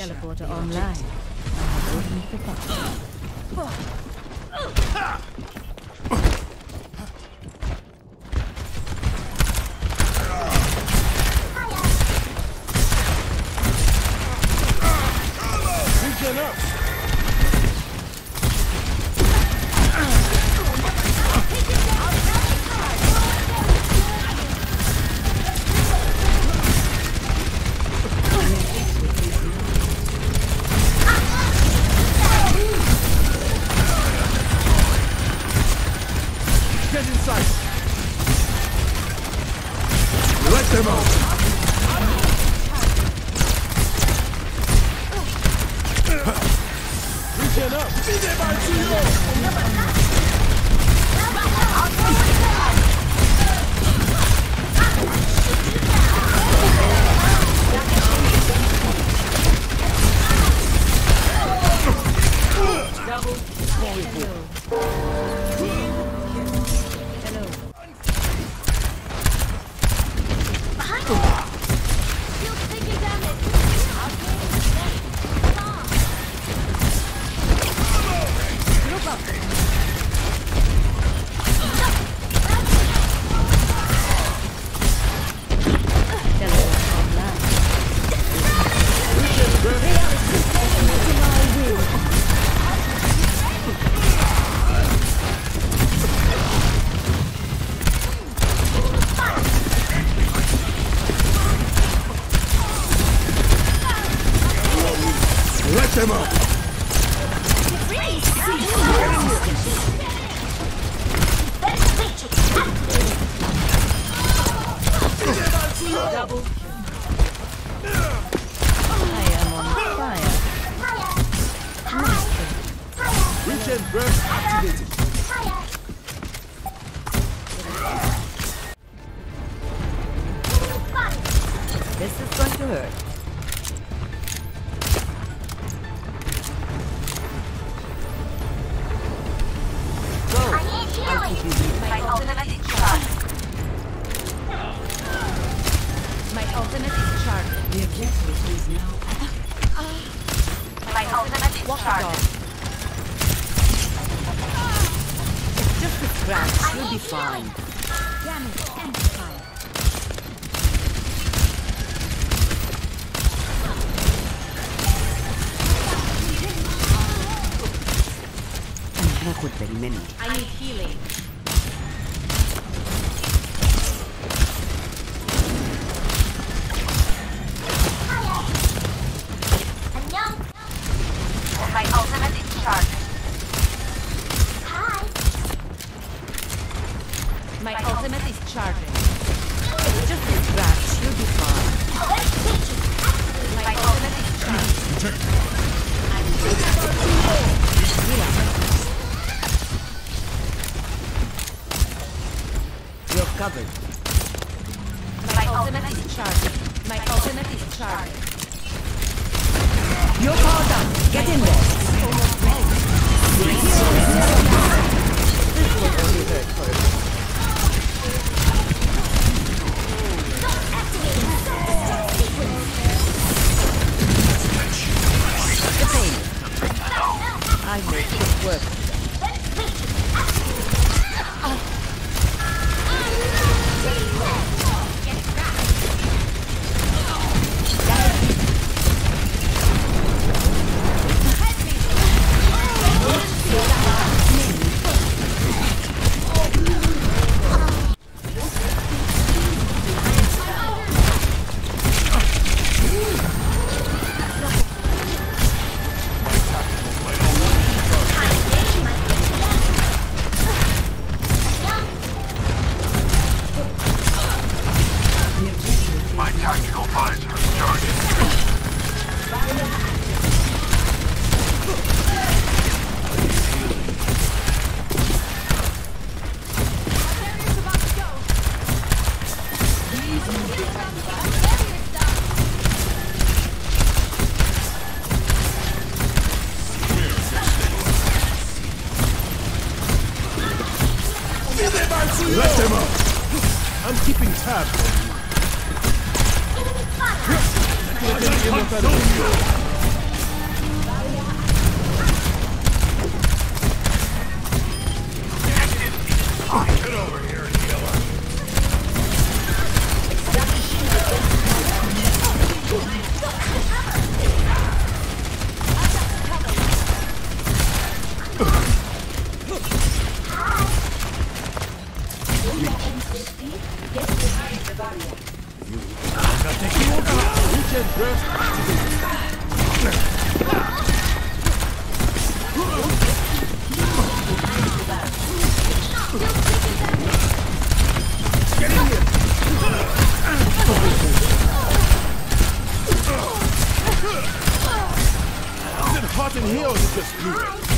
Teleporter online. Them! Regen up! Them out! I am on fire. Regen burst activated. This is going to hurt. Is now My ultimate is charged. It's just a scratch. You'll be fine. Damage many. I need healing. Ultimate is charged. My ultimate is charging. It's just a scratch. You'll be fine. My ultimate is charged. You're covered. My ultimate is charged. My ultimate is charging. You're powered up. Get in there. I'm keeping tabs on you. hot in here or you just do it?